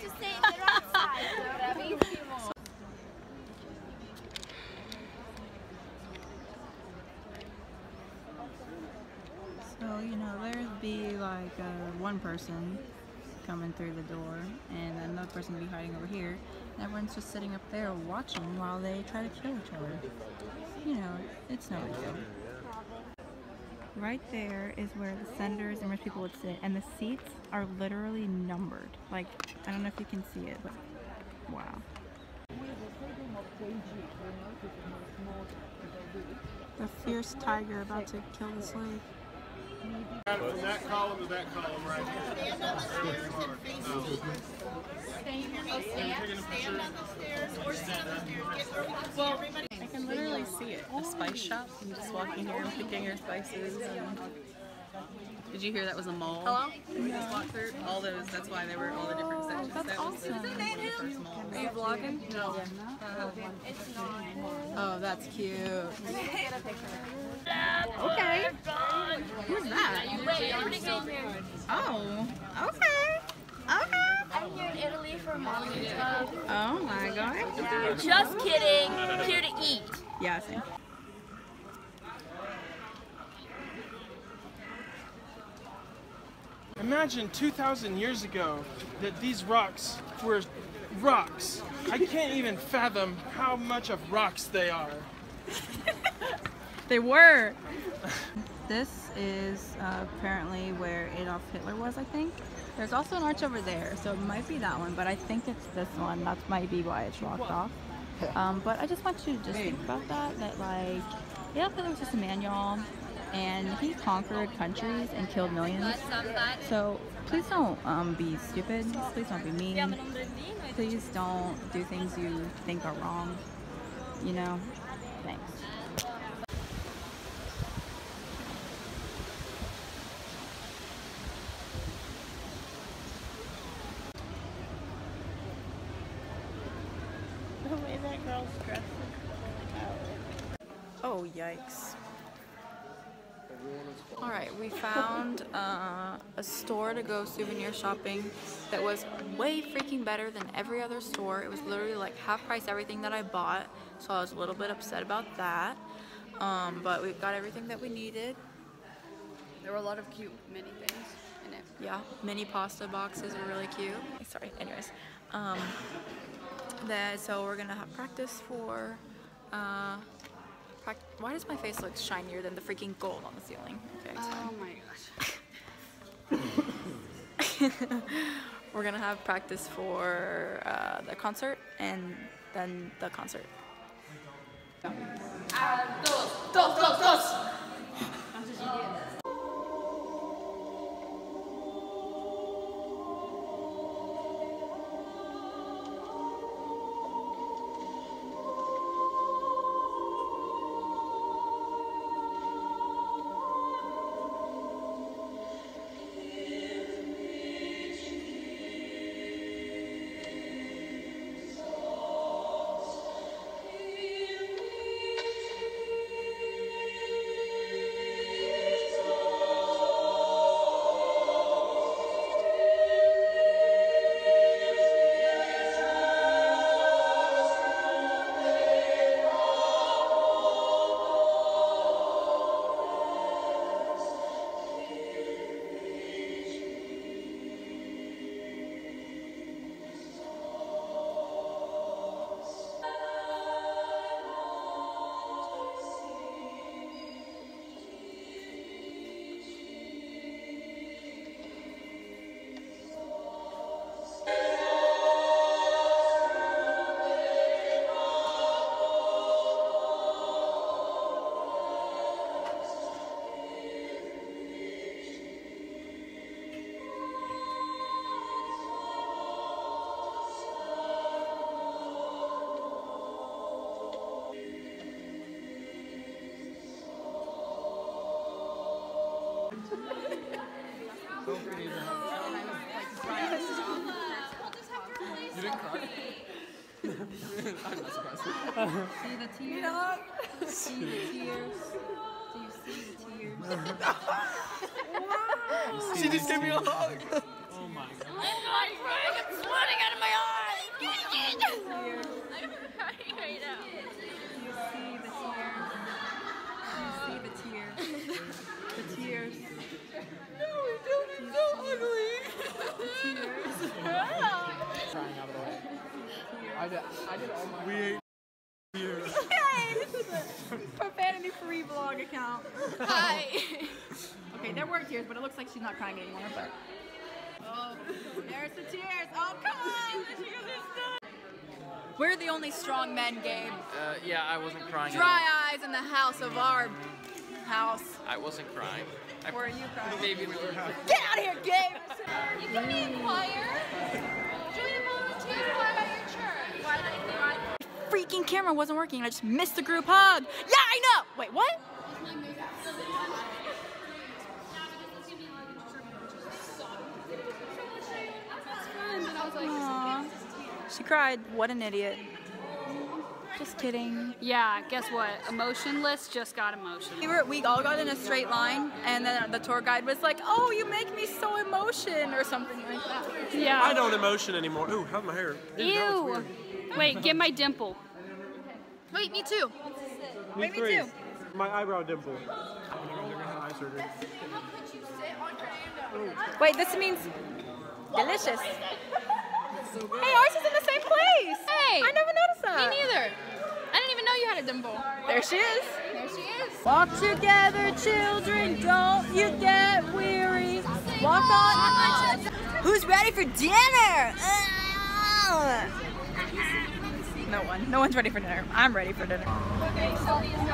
to say the right side. So, you know, there'd be like uh, one person coming through the door and another person would be hiding over here. And everyone's just sitting up there watching while they try to kill each other. You know, it's no big deal. Right there is where the senators and rich people would sit, and the seats are literally numbered. Like, I don't know if you can see it, but wow. The fierce tiger about to kill the slave. From that column to that column right here. I can literally see it. A spice shop. You just walk in here and picking your spices. And... Did you hear that was a mall? Hello? We just walked through all those. That's why there were all the different oh, sections. that's that awesome. the, the first mall. Are you vlogging? No. Oh, that's cute. Okay. Who's that? Oh, okay. Okay. I'm here in Italy for Molly Club. Oh my god. Just kidding. Here to eat. Yeah, same. Imagine 2,000 years ago that these rocks were rocks. I can't even fathom how much of rocks they are. They were. this is uh, apparently where Adolf Hitler was, I think. There's also an arch over there, so it might be that one, but I think it's this one. That might be why it's rocked off. Um, but I just want you to just think about that, that like, Adolf Hitler was just a man, y'all, and he conquered countries and killed millions. So please don't um, be stupid. Please don't be mean. Please don't do things you think are wrong. You know? Thanks. The way that girl's dressed. Yikes. Alright, we found uh, a store to go souvenir shopping that was way freaking better than every other store. It was literally like half price everything that I bought, so I was a little bit upset about that. Um, but we got everything that we needed. There were a lot of cute mini things in it. Yeah, mini pasta boxes were really cute. Sorry, anyways. Um, that, so we're gonna have practice for uh, why does my face look shinier than the freaking gold on the ceiling? Okay. Oh my gosh. We're gonna have practice for uh, the concert and then the concert. You I'm not surprised. see the tears? You? See the tears? Do you see the tears? wow! She just gave me a hug! Oh my god. I'm crying! I'm sweating out of my eyes! We ate here. Hey, this is a profanity free vlog account. Hi. Okay, there were tears, but it looks like she's not crying anymore. But oh, there's the tears. Oh, come on! She goes, "It's done." We're the only strong men, Gabe. Uh, yeah, I wasn't crying. Dry eyes in the house of our house. I wasn't crying. I Were you crying? maybe a little. Get out of here, Gabe! You can be in choir. Freaking camera wasn't working. I just missed the group hug. Yeah, I know. Wait, what? Aw. She cried. What an idiot. Just kidding. Yeah, guess what? Emotionless just got emotional. We were we all got in a straight line, and then the tour guide was like, "Oh, you make me so emotion," or something like that. Yeah. I don't emotion anymore. Ooh, how's my hair? Ew, Ew. Wait, get my dimple. Wait, me too. Me, Wait, me too. My eyebrow dimple. They're gonna have eye surgery. Wait, this means delicious. Hey, ours is in the same place. Hey. I never noticed that. Me neither. I didn't even know you had a dimple. There she is. There she is. Walk together, children. Don't you get weary. Walk on. Who's ready for dinner? No one. No one's ready for dinner. I'm ready for dinner. I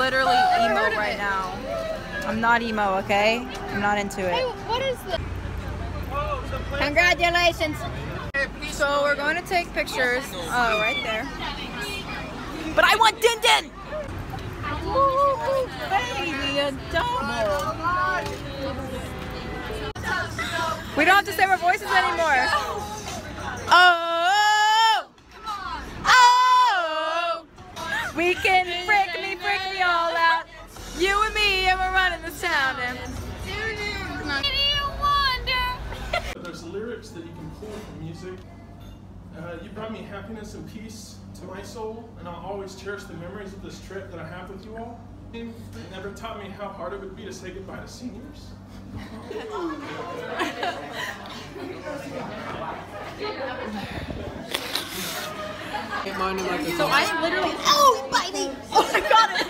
literally emo right now. I'm not emo, okay? I'm not into Hey, it. what is this? Congratulations. So we're going to take pictures. Oh, right there. But I want Din Din! Ooh, baby, a. We don't have to save our voices anymore. Oh! Oh! We can freak me all out. You and me, and we're running this town. And There's lyrics that you can pull from music. Uh, you brought me happiness and peace to my soul, and I'll always cherish the memories of this trip that I have with you all. It never taught me how hard it would be to say goodbye to seniors. So I literally. Oh, biting! Oh, I got it!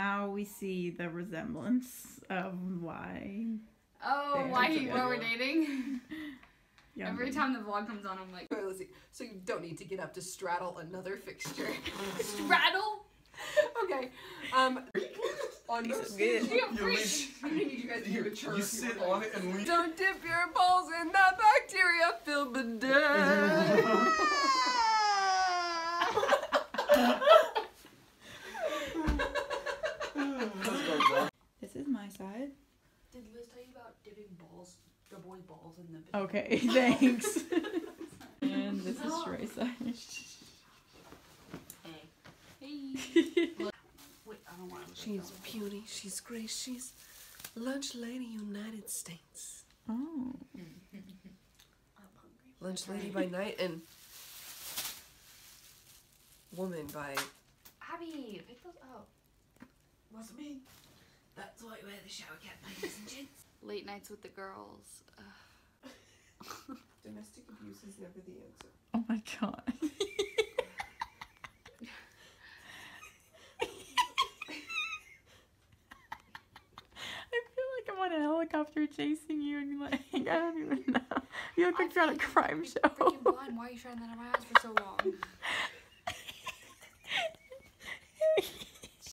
Now we see the resemblance of why. Oh, They're why, he, why we're dating? Yeah, Every time the vlog comes on, I'm like, Let's see. So you don't need to get up to straddle another fixture. straddle? okay. Um. on this. good. You a freak. I need you guys to be mature. You sit on it and leave. Don't dip your balls in that bacteria filled bidet. This is my side. Did Liz tell you about dipping balls, the boy's balls in the bidet? Okay, thanks. and this is Shrey's side. Hey. Hey. Wait, I don't want to. She's beauty. She's grace. She's lunch lady, United States. Oh. I'm hungry. Lunch lady by night and woman by. Abby, pick those up. Wasn't me. That's why I wear the shower cap, ladies and gents. Late nights with the girls. Domestic abuse is never the answer. Oh my god. I feel like I'm on a helicopter chasing you and you're like, I don't even know. You look like you're on a crime show. Why are you trying that on my eyes for so long?